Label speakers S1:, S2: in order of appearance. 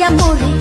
S1: e amore